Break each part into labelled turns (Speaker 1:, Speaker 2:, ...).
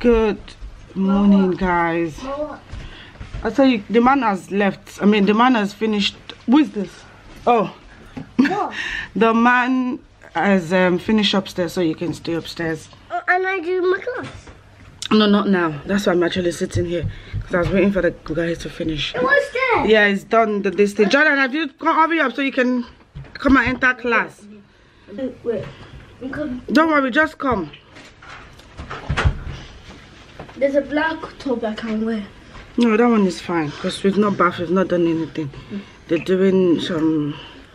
Speaker 1: Good morning, guys. I tell you, the man has left. I mean, the man has finished. Who is this? Oh, the man has um, finished upstairs, so you can stay upstairs.
Speaker 2: Uh, and I do my class.
Speaker 1: No, not now. That's why I'm actually sitting here because I was waiting for the guys to finish.
Speaker 2: It was there.
Speaker 1: Yeah, it's done. The this thing. Jordan, have you come hurry up so you can come and enter class?
Speaker 2: Wait. Because
Speaker 1: Don't worry, just come.
Speaker 2: There's a black top I can wear.
Speaker 1: No, that one is fine because we've not bathed, we've not done anything. They're doing some.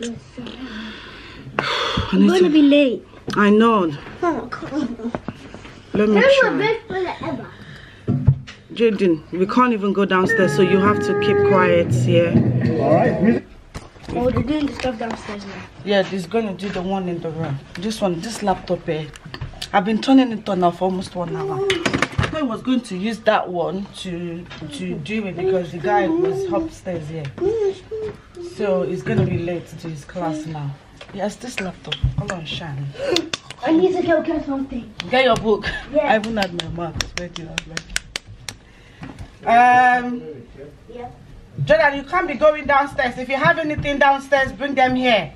Speaker 1: I,
Speaker 2: I'm going to
Speaker 1: to-
Speaker 2: be late.
Speaker 1: I know.
Speaker 2: Oh, come on.
Speaker 1: Let me
Speaker 2: That's my
Speaker 1: try.
Speaker 2: best friend ever.
Speaker 1: Jayden, we can't even go downstairs, so you have to keep quiet here.
Speaker 2: Oh, they're doing the stuff downstairs now.
Speaker 1: Yeah, he's going to do the one in the room. This one, this laptop here. I've been turning it on now for almost one hour. I was going to use that one to to do it because the guy was upstairs here. So he's going to be late to his class now. he has this laptop. Come on, shine.
Speaker 2: I need to go get something.
Speaker 1: Get your book.
Speaker 2: Yeah.
Speaker 1: I even had my marks ready. Um,
Speaker 2: Yeah.
Speaker 1: Jordan, you can't be going downstairs. If you have anything downstairs, bring them here.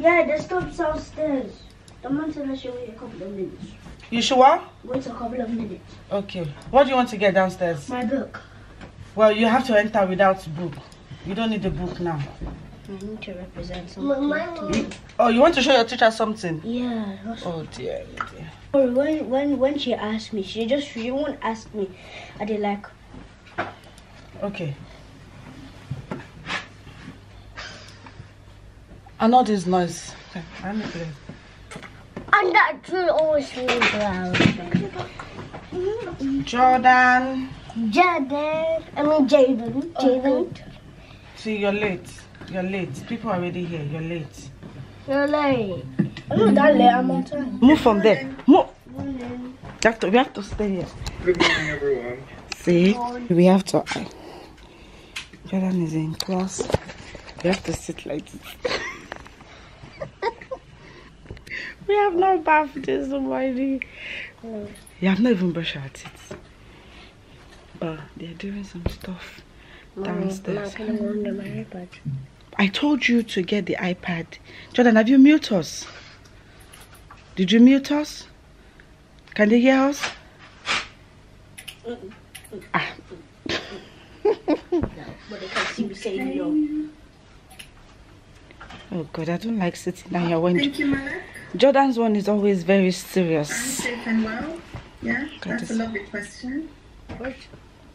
Speaker 2: Yeah, the stuff's downstairs. The man said I should wait a couple of minutes.
Speaker 1: You sure?
Speaker 2: Wait a couple of minutes.
Speaker 1: Okay. What do you want to get downstairs?
Speaker 2: My book.
Speaker 1: Well, you have to enter without book. You don't need the book now.
Speaker 2: I need to represent something.
Speaker 1: Oh, you want to show your teacher something?
Speaker 2: Yeah.
Speaker 1: Oh dear, oh dear.
Speaker 2: When when when she asked me, she just she won't ask me. I did like
Speaker 1: Okay. And all this noise. Okay, let me play.
Speaker 2: And that drill always feels loud.
Speaker 1: Jordan.
Speaker 2: Jayden, I mean Jayden, Jayden.
Speaker 1: Oh, See, you're late. You're late. People are already here. You're late.
Speaker 2: You're late. I'm not that late. I'm on time.
Speaker 1: Move from there. Move. You have to, we have to stay here.
Speaker 3: Good morning, everyone.
Speaker 1: See, we have to. Jordan is in class. We have to sit like this. We have no bath this morning. You have not even brushed our teeth. But they're doing some stuff downstairs.
Speaker 2: I'm not gonna go under my iPad.
Speaker 1: I told you to get the iPad. Jordan, have you mute us? Did you mute us? Can they hear us? Ah.
Speaker 2: But they can see me saying yo.
Speaker 1: Oh God, I don't like sitting down here when
Speaker 3: Thank you, Malek.
Speaker 1: Jordan's one is always very
Speaker 3: I'm
Speaker 1: serious.
Speaker 3: safe and well. Yeah,
Speaker 1: Got
Speaker 3: that's a lovely question. What?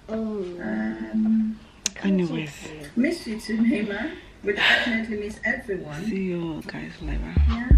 Speaker 2: Oh.
Speaker 3: Um,
Speaker 1: Anyways,
Speaker 3: miss you too, Hema. We definitely miss everyone.
Speaker 1: see you guys later.
Speaker 3: Yeah.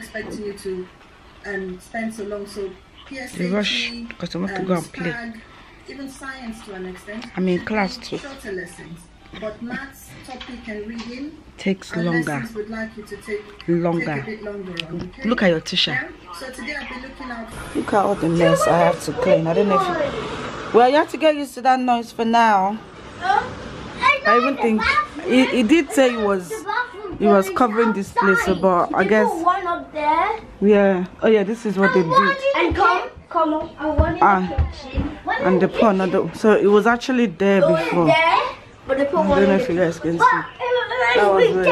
Speaker 3: Expecting you to um, spend so long. So PSAT,
Speaker 1: rush because I want to
Speaker 3: um,
Speaker 1: go and play.
Speaker 3: SPAG, even science to an extent.
Speaker 1: I
Speaker 3: mean
Speaker 1: class
Speaker 3: be
Speaker 1: too.
Speaker 3: Shorter lessons, but maths, topic, and reading
Speaker 1: Takes longer,
Speaker 3: lessons we'd like you to take take
Speaker 1: longer.
Speaker 3: a bit longer on. Okay?
Speaker 1: Look at your teacher.
Speaker 3: Yeah? So today I've been looking out
Speaker 1: Look at all the mess I have to clean. I don't know if you... Well, you have to get used to that noise for now. I even think he, he did say he was he was covering this place, but I guess
Speaker 2: one up there.
Speaker 1: yeah. Oh yeah, this is what they did.
Speaker 2: And come, come on. I want in
Speaker 1: Ah,
Speaker 2: the kitchen. One
Speaker 1: and they put another. So it was actually there
Speaker 2: one
Speaker 1: before.
Speaker 2: there, but they put
Speaker 1: I
Speaker 2: one
Speaker 1: don't know if you guys can see.
Speaker 2: That
Speaker 1: was very good.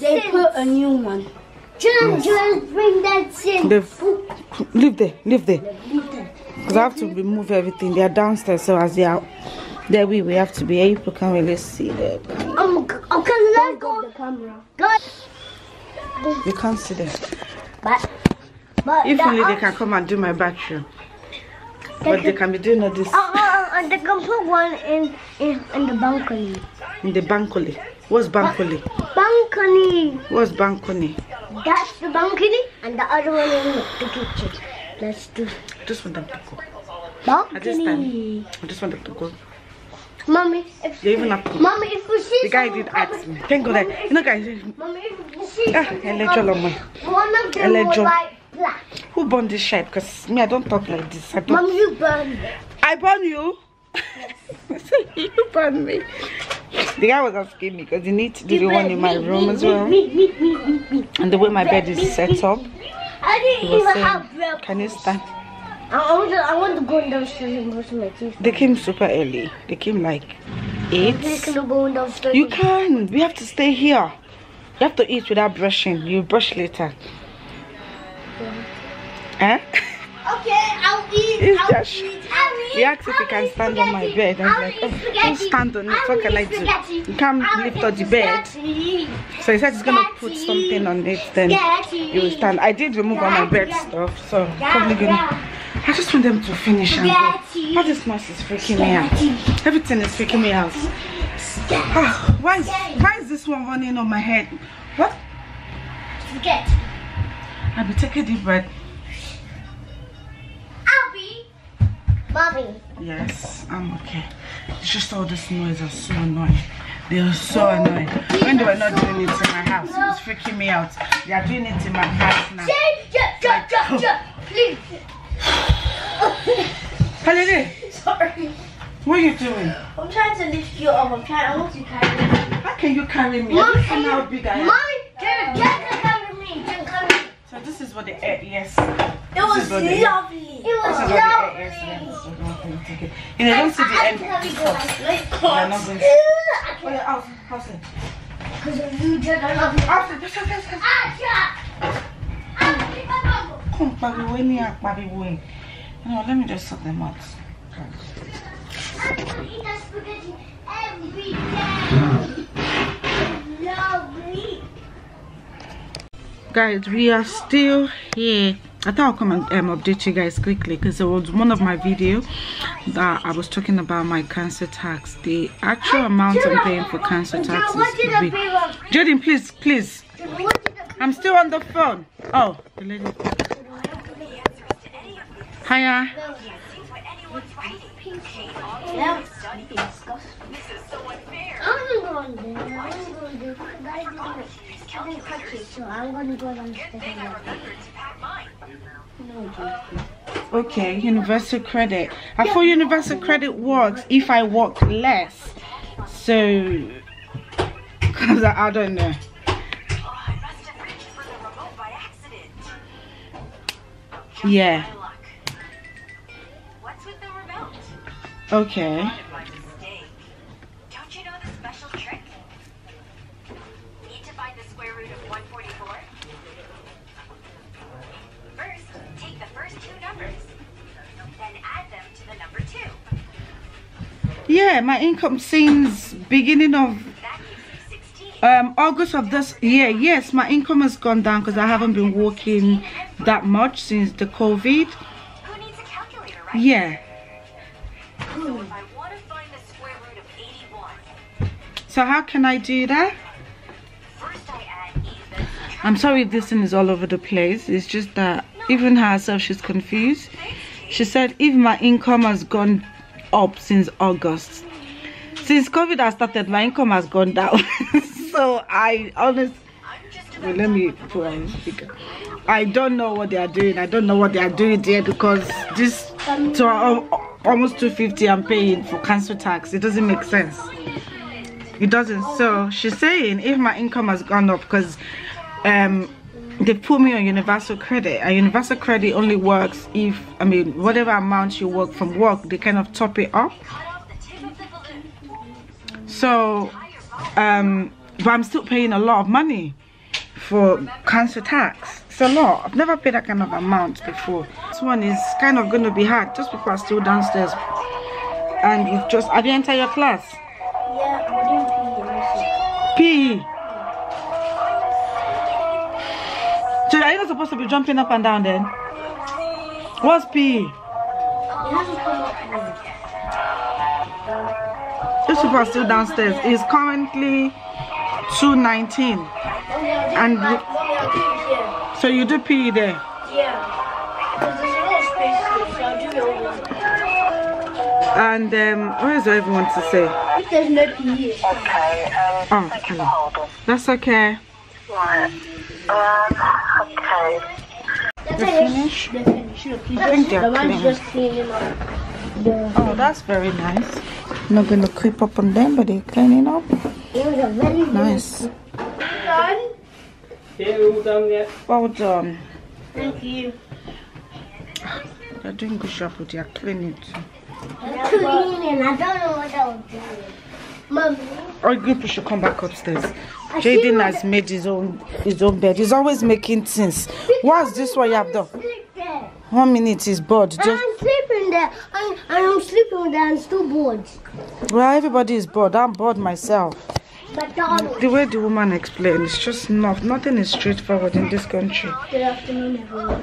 Speaker 2: They put. A new one. Just, just bring that in.
Speaker 1: They've leave there, leave there. Because I have to remove everything. They are downstairs, so as they are there, we we have to be able People can't really see them.
Speaker 2: I'm, I'm Let's go. The camera. Good.
Speaker 1: You can't see them.
Speaker 2: But, but
Speaker 1: If only they can come and do my bathroom. But they can be doing all this
Speaker 2: Uh, uh, uh, they can put one in in, in the balcony.
Speaker 1: in the bankole. What's bankole?
Speaker 2: Balcony.
Speaker 1: What's bankole?
Speaker 2: That's the balcony, and the other one in the kitchen. Let's do
Speaker 1: Just want them to go. At this
Speaker 2: balcony.
Speaker 1: time, I just want them to go.
Speaker 2: Mommy, if
Speaker 1: They even have
Speaker 2: mommy, if we see
Speaker 1: The guy did ask me. Thank God
Speaker 2: Mommy,
Speaker 1: that. You know, guys,
Speaker 2: Mommy, if we see
Speaker 1: Ah,
Speaker 2: someone
Speaker 1: elejo
Speaker 2: coming, one of them like black.
Speaker 1: who burned this shirt? Because me, I don't talk like this. I don't.
Speaker 2: Mommy, you burned it.
Speaker 1: I burn you. you burn me. The guy was asking me because he needs to do the one in my room
Speaker 2: me,
Speaker 1: as well.
Speaker 2: Me, me.
Speaker 1: And the way my bed is set up.
Speaker 2: I didn't
Speaker 1: was
Speaker 2: even have
Speaker 1: saying,
Speaker 2: bread.
Speaker 1: Can you stand?
Speaker 2: I I want to, I want to go downstairs and brush my teeth.
Speaker 1: They came super early. They came like
Speaker 2: Please
Speaker 1: eight.
Speaker 2: can I go downstairs?
Speaker 1: You can. We have to stay here. You have to eat without brushing. You brush later. Eh?
Speaker 2: Okay, I'll eat.
Speaker 1: It's
Speaker 2: I'll
Speaker 1: just-
Speaker 2: eat. I'll.
Speaker 1: He asked if he can
Speaker 2: eat
Speaker 1: stand on my bed. I'm
Speaker 2: I'll
Speaker 1: like, oh, don't stand on it.
Speaker 2: I'll
Speaker 1: What can I do?
Speaker 2: spaghetti.
Speaker 1: You can't
Speaker 2: I'll
Speaker 1: lift
Speaker 2: eat
Speaker 1: up the bed.
Speaker 2: spaghetti.
Speaker 1: So he said he's gonna put something on it, then you will stand. I did remove all my bed stuff, so probably gonna. I just want them to finish and go. All this noise is freaking me out. Everything is freaking me out. Ah, why is why is this one running on my head? What?
Speaker 2: Spaghetti.
Speaker 1: I'll be taking deep breath.
Speaker 2: Abbey. Mommy.
Speaker 1: Yes, I'm okay. It's just all this noise are so annoying. They are so annoying. When they were not doing it in my house, it was freaking me out. They are doing it in my house now.
Speaker 2: Say, ja, ja, ja, ja. Please.
Speaker 1: Halele,
Speaker 2: Sorry.
Speaker 1: what are you doing?
Speaker 2: I'm trying to lift you up. I'm trying. I want to carry you.
Speaker 1: How can you carry me?
Speaker 2: Mommy,
Speaker 1: I don't how big I am.
Speaker 2: Mommy, Jen, Jen can carry me. Jen carry me.
Speaker 1: So this is what the air, yes.
Speaker 2: It was lovely. It was
Speaker 1: is what the air
Speaker 2: lovely.
Speaker 1: Okay. You know, don't see the end. You're not going to. Oh, yeah, house, house.
Speaker 2: Because of you, Jen, I love you.
Speaker 1: House, just, just, just.
Speaker 2: Ah, yeah. Ah, leave my bubble.
Speaker 1: Come, pariwo ní apariwo ẹ̀. You know, let me just sort them out.
Speaker 2: I eat spaghetti every day.
Speaker 1: Guys we are still here i thought i'll come and um, update you guys quickly because it was one of my video that i was talking about my council tax the actual amount i'm paying for council tax is big? Jordan, please please i'm still on the phone oh the lady hiya
Speaker 2: Yeah. I'm going to. I'm going to so I'm going to go
Speaker 1: okay universal credit i thought universal credit works if i work less so because I, I don't know yeah
Speaker 4: two.
Speaker 1: Yeah, my income since beginning of
Speaker 4: That gives you 16.
Speaker 1: um August of this year. Yes, my income has gone down because I haven't been working that much since the COVID.
Speaker 4: Who needs a calculator, right?
Speaker 1: Yeah.
Speaker 4: So
Speaker 1: how can I do that? I'm sorry this thing is all over the place. It's just that even herself she's confused. She said if my income has gone up since August. Since COVID has started, my income has gone down. so I honestly Wait, let me put on speaker. I don't know what they are doing. I don't know what they are doing there because this to almost 250 I'm paying for council tax. It doesn't make sense. It doesn't. So she's saying if my income has gone up because um they put me on universal credit and universal credit only works if I mean whatever amount you work from work they kind of top it up.
Speaker 4: the the.
Speaker 1: So um but I'm still paying a lot of money for council tax. It's a lot. I've never paid that kind of amount before. This one is kind of going to be hard just because I'm still downstairs. And we've just, have entered your class?
Speaker 2: P. So
Speaker 1: are you not supposed to be jumping up and down then? What's P? These people are still downstairs. It's currently 219. And so you do P there? Yeah. And um, what does everyone to say?
Speaker 2: If there's no PE.
Speaker 5: Okay, um,
Speaker 1: Oh,
Speaker 5: thank you
Speaker 1: hello.
Speaker 5: for holding.
Speaker 1: That's okay.
Speaker 5: Right. Um, okay.
Speaker 2: That's
Speaker 1: They're finished.
Speaker 2: They're finished. Look,
Speaker 1: I think they're
Speaker 2: the man's just cleaning up. The,
Speaker 1: Oh, that's very nice. not gonna creep up on them, but they're cleaning up.
Speaker 2: it was a very
Speaker 1: Nice.
Speaker 2: Done.
Speaker 1: Well done.
Speaker 2: Thank you.
Speaker 1: They're doing good job with their cleaning too.
Speaker 2: Cleaning. I don't know what I was doing.
Speaker 1: Or group should come back upstairs.
Speaker 2: Jayden
Speaker 1: has made his own his own bed. He's always making things. What's this one you have done? One minute he's bored. Just
Speaker 2: I'm sleeping there. I'm, I'm sleeping there. I'm still bored.
Speaker 1: well, everybody is bored. I'm bored myself.
Speaker 2: McDonald's.
Speaker 1: The way the woman explained, it's just not nothing is straightforward in this country.
Speaker 2: Good afternoon, everyone.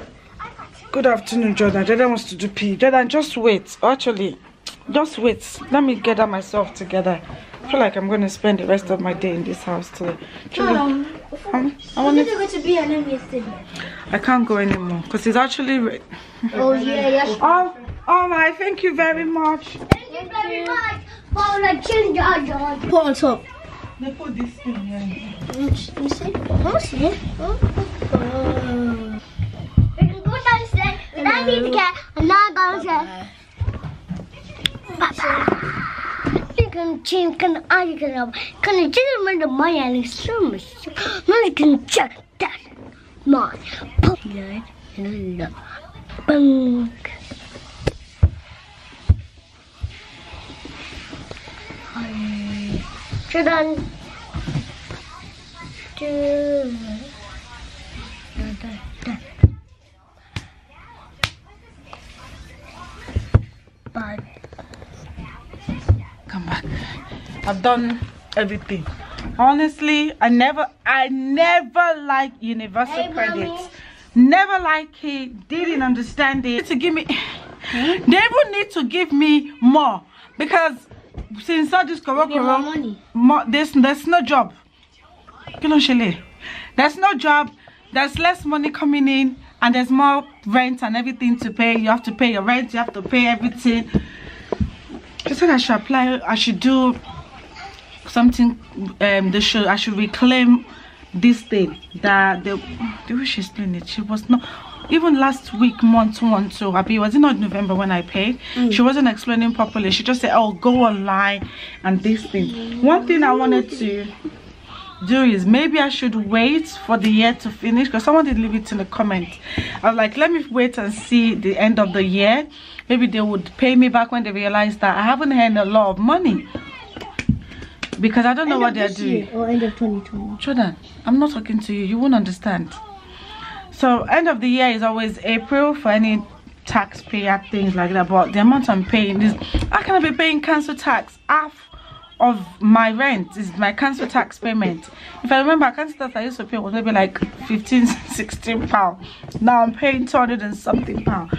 Speaker 1: Good afternoon, Jordan. Jordan wants to do pee. Jordan, just wait. Actually, just wait. Let me gather myself together. I feel like I'm going to spend the rest of my day in this house today. Actually,
Speaker 2: Um,
Speaker 1: um, I want
Speaker 2: wanted
Speaker 1: to.
Speaker 2: to B&M yesterday.
Speaker 1: I can't go anymore because it's actually.
Speaker 2: Oh, yeah, yes.
Speaker 1: Oh, all right. Thank you very much.
Speaker 2: Thank you very much for the ginger Put on top.
Speaker 1: They put this thing here.
Speaker 2: Let me see. Let me see. Oh. We can go downstairs. And I need to get another downstairs. Papa. You can change, can I can can I just remember my and so much. Can check that. My pop and the bunk. Jordan. Jordan.
Speaker 1: Come back. I've done everything. Honestly, I never, I never like universal
Speaker 2: Hey,
Speaker 1: credit.
Speaker 2: mommy.
Speaker 1: Never like it. Didn't understand it. To give me, they even need to give me more because since all this corona,
Speaker 2: Give me more
Speaker 1: there's there's no job. You know, Shele, there's no job. There's less money coming in, and there's more rent and everything to pay. You have to pay your rent. You have to pay everything. She said I should apply. I should do something. Um, they should. I should reclaim this thing that the the way she explained it. She was not. Even last week, month one, two, Abi, was it not November when I paid? She wasn't explaining properly. She just said, "Oh, go online and this thing." One thing I wanted to do is maybe I should wait for the year to finish because someone did leave it in the comment. I was like, let me wait and see the end of the year. Maybe they would pay me back when they realize that I haven't earned a lot of money because I don't know what they're doing.
Speaker 2: Or end of 2020.
Speaker 1: Jordan, I'm not talking to you. You won't understand. So end of the year is always April for any taxpayer things like that. But the amount I'm paying is how can I be paying council tax half of my rent is my council tax payment. If I remember, council tax I used to pay was maybe like 15, 16 pound. Now I'm paying 200 and something pound.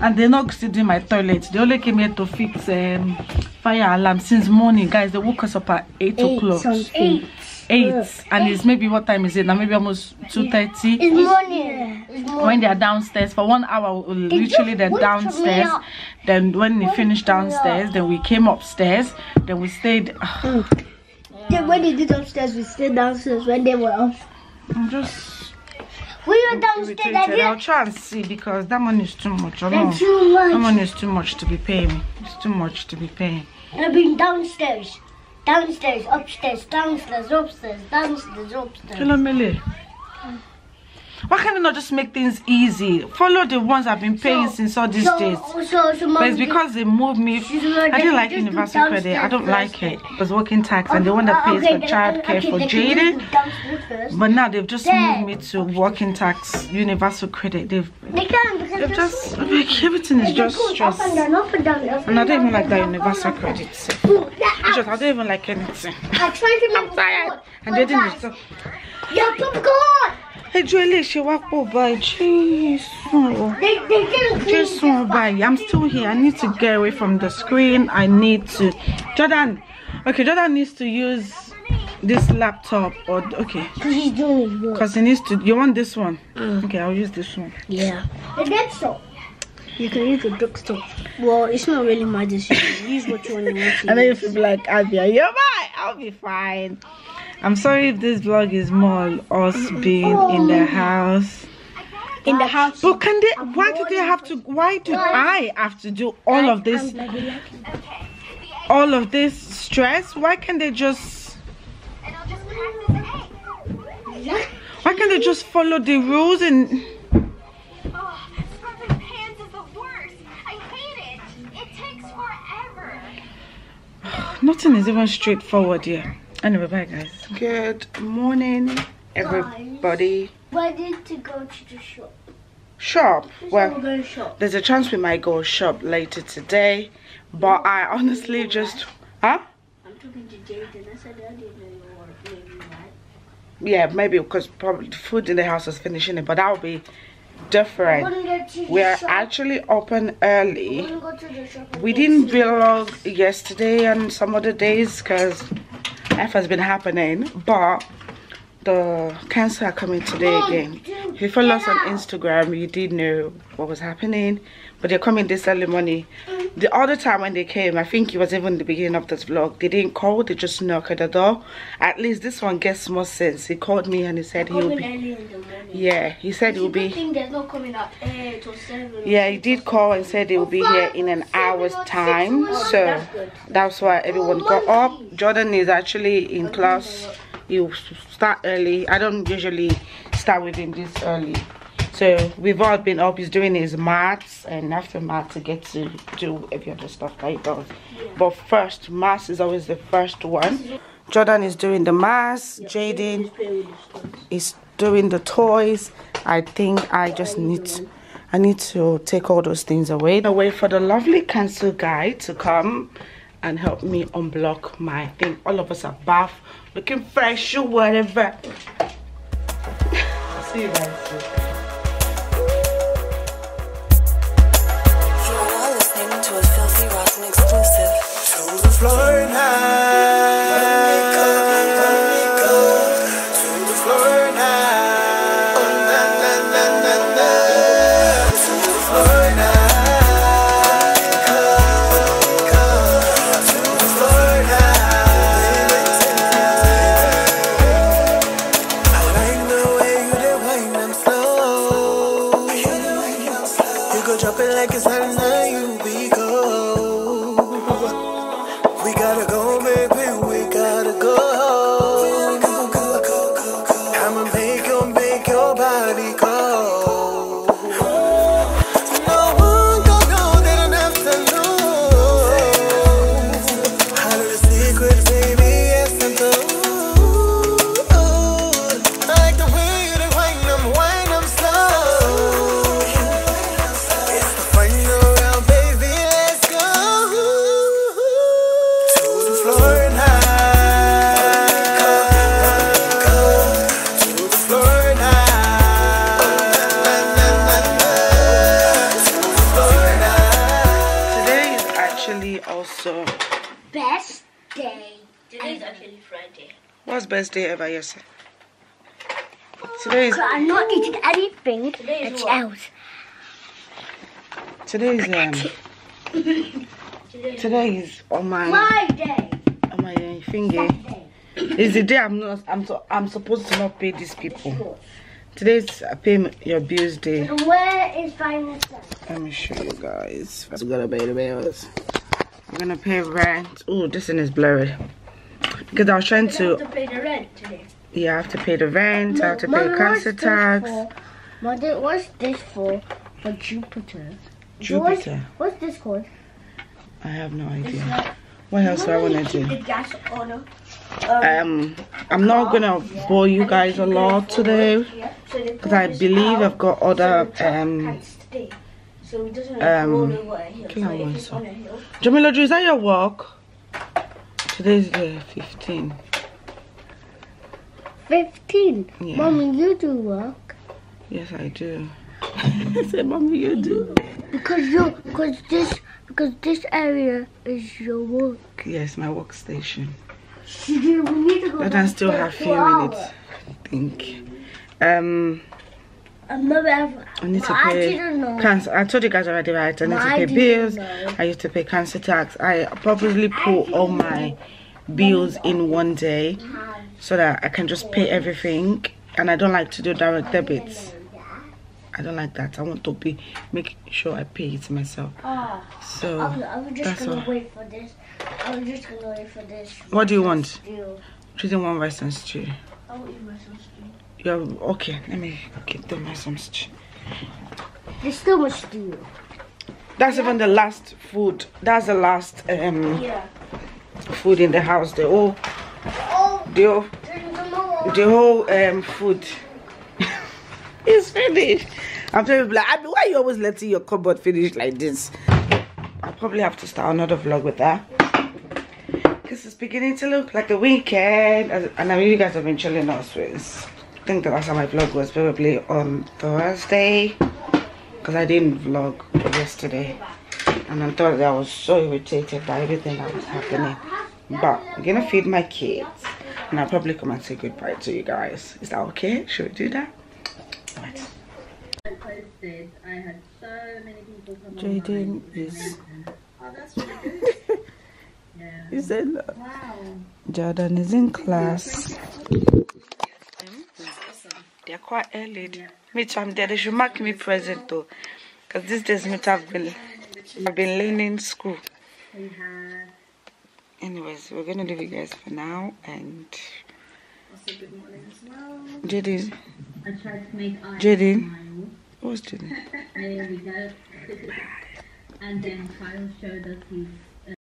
Speaker 1: And they're not still doing my toilet. They only came here to fix um, fire alarm since morning. Guys, they woke us up at 8 o'clock
Speaker 2: Eight.
Speaker 1: Eight and it's maybe what time is it? Now maybe almost 2:30
Speaker 2: It's morning. It's morning.
Speaker 1: when they're downstairs for one hour literally they're
Speaker 2: wait for me
Speaker 1: downstairs. then when they finished downstairs then we came upstairs. Then we stayed
Speaker 2: Then when they did upstairs, we stayed downstairs when they were up.
Speaker 1: i'm just
Speaker 2: We were downstairs. I
Speaker 1: irritated i'll try and see because that money is too much. I don't know.
Speaker 2: That's too
Speaker 1: that money is too much to be paying it's too much to be paying.
Speaker 2: I've been downstairs. Downstairs, upstairs, downstairs, upstairs, downstairs, upstairs.
Speaker 1: Kilomele. Why can't you not just make things easy? Follow the ones I've been paying
Speaker 2: So-
Speaker 1: since all these
Speaker 2: so,
Speaker 1: days.
Speaker 2: So, so,
Speaker 1: But it's because they moved me. I didn't like universal credit. I don't like it. It was working tax and the one that uh, pays for childcare for Jayden. But now they've just
Speaker 2: There.
Speaker 1: moved me to working tax, universal credit. They've
Speaker 2: They can
Speaker 1: they've
Speaker 2: just,
Speaker 1: like everything is just stress.
Speaker 2: and down, up and down, up
Speaker 1: And I don't even like that universal credit. so.
Speaker 2: Ooh, that-
Speaker 1: It's just I ah. don't even like anything.
Speaker 2: I'm trying to
Speaker 1: I'm tired. And Jayden is so
Speaker 2: Yeah, popcorn!
Speaker 1: Ẹjọ́ ilé ṣe wá pọ̀ báyìí jésù
Speaker 2: They, they didn't clean
Speaker 1: jésù báyìí i'm still here i need to get away from the screen i need to jordan okay jordan needs to use this laptop or okay
Speaker 2: Because he's doing his
Speaker 1: because he needs to you want this one uh. okay i'll use this one
Speaker 2: Yeah. The desktop. You can use the desktop. Well, it's not really my decision. Use what you want to use.
Speaker 1: and then if you be like abia you're fine i'll be fine i'm sorry if this vlog is more us being in the house
Speaker 2: in the house.
Speaker 1: but can they why do they have to why do i have to do all of this all of this stress why can't they just
Speaker 4: And I'll just practice it. Hey!
Speaker 1: why can't they just follow the rules and
Speaker 4: scrubbing pans is the worst. I hate it. It takes forever.
Speaker 1: nothing is even straightforward here anyway bye guys good morning everybody
Speaker 2: Ready to go to the shop.
Speaker 1: shop
Speaker 2: We're
Speaker 1: well
Speaker 2: going to shop.
Speaker 1: there's a chance we might go shop later today but i honestly just huh
Speaker 2: I'm talking to Jayden. I said I didn't know you were maybe right.
Speaker 1: yeah maybe because probably the food in the house is finishing it but that will be different
Speaker 2: Wanna go to the
Speaker 1: we're
Speaker 2: shop?
Speaker 1: actually open early
Speaker 2: Wanna go to the shop and
Speaker 1: we didn't vlog yesterday and some other days because F has been happening but the cancer are coming today oh, again. if you follow us on instagram you did know what was happening but they're coming this early morning the other time when they came i think it was even the beginning of this vlog they didn't call they just knock at the door at least this one gets more sense he called me and he said he'll be
Speaker 2: early in the morning.
Speaker 1: yeah he said he'll
Speaker 2: It's a good
Speaker 1: be
Speaker 2: not coming at 8 or 7.
Speaker 1: yeah, he did call and said he'll be here in an hour's time. Oh, so that's why everyone oh, got up. Jordan is actually in class. He'll start early. I don't usually start with him this early. So we've all been up. He's doing his maths and after maths to get to do every other stuff that he does. But first, maths is always the first one. Jordan is doing the maths. Jayden is doing the toys i think i just need to, i need to take all those things away i wait for the lovely cancel guy to come and help me unblock my thing all of us are bath looking fresh or whatever see you guys
Speaker 2: best day
Speaker 1: ever yes today is
Speaker 2: I'm not eating anything that's what?
Speaker 1: Um,
Speaker 2: else.
Speaker 1: today is um today is on my
Speaker 2: My day.
Speaker 1: on my uh, finger It's the day I'm not. I'm so. I'm supposed to not pay these people. Today's uh, pay your bills day.
Speaker 2: And where is finance?
Speaker 1: Let me show you guys. I'm gonna pay the bills. I'm gonna pay rent. Oh, this one is blurry. Because I was trying to.
Speaker 2: to pay the rent today.
Speaker 1: Yeah, I have to pay the rent. I have to pay
Speaker 2: Mom,
Speaker 1: council tax.
Speaker 2: Mother, what's this for? For Jupiter.
Speaker 1: Jupiter.
Speaker 2: What's, what's this called?
Speaker 1: I have no idea. What else do I wanna do?
Speaker 2: The gas order.
Speaker 1: Um, I'm not gonna bore you guys a lot today. Because I believe I've got other um
Speaker 2: So
Speaker 1: Um,
Speaker 2: roll over a hill. So
Speaker 1: her
Speaker 2: if
Speaker 1: one, so.
Speaker 2: on a
Speaker 1: Jamila, is that your work? Today's the 15.
Speaker 2: 15.
Speaker 1: Yeah.
Speaker 2: Mommy, you do work.
Speaker 1: Yes, I do. Say, mommy, you do.
Speaker 2: Because you, because this, because this area is your work.
Speaker 1: Yes, my workstation.
Speaker 2: We need to go
Speaker 1: But I still have
Speaker 2: downstairs
Speaker 1: few
Speaker 2: for
Speaker 1: minutes. I think. Um,
Speaker 2: And Mommy, I,
Speaker 1: need to
Speaker 2: I
Speaker 1: pay. Cancer. I told you guys already, right? I need to pay bills. I used to pay council tax. I probably put all my bills in one day so that I can just pay everything. And I don't like to do direct debits. I don't like that. I want to be make sure I pay it myself.
Speaker 2: Ah,
Speaker 1: So
Speaker 2: was, I was just
Speaker 1: that's
Speaker 2: gonna
Speaker 1: all.
Speaker 2: wait for this. I was just gonna wait for this.
Speaker 1: What do you want?
Speaker 2: Deal.
Speaker 1: Choosing one rice and stew.
Speaker 2: I will eat my sauce
Speaker 1: You're okay. Let me get the rice and.
Speaker 2: There's still much deal.
Speaker 1: That's even the last food. That's the last um
Speaker 2: Yeah.
Speaker 1: food in the house. The whole
Speaker 2: Oh,
Speaker 1: the whole
Speaker 2: some
Speaker 1: the whole um food is finished. I'm telling you, like, I mean, why you always letting your cupboard finish like this? I'll probably have to start another vlog with that. Because it's beginning to look like a weekend. And I mean, you guys have been chilling with. I think the last time I vlogged was probably on Thursday. Because I didn't vlog yesterday. And on Thursday, I was so irritated by everything that was happening. But I'm gonna feed my kids. And I'll probably come and say goodbye to you guys. Is that okay? Should we do that? Right.
Speaker 3: I posted, I had so many people come Jayden
Speaker 1: is.
Speaker 3: Oh, that's really good. yeah.
Speaker 1: He said that.
Speaker 3: Wow.
Speaker 1: Jordan is in class. They're quite early. Me too, I'm there. They should mark me present though. Because these days, me too, I've been, I've been learning school.
Speaker 3: Mm-hmm.
Speaker 1: Anyways, we're gonna leave you guys for now. And
Speaker 3: also good morning as well.
Speaker 1: Jayden,
Speaker 3: I tried to make eyes Jayden.
Speaker 1: what's Jayden?
Speaker 3: There we go. and then Kyle showed us his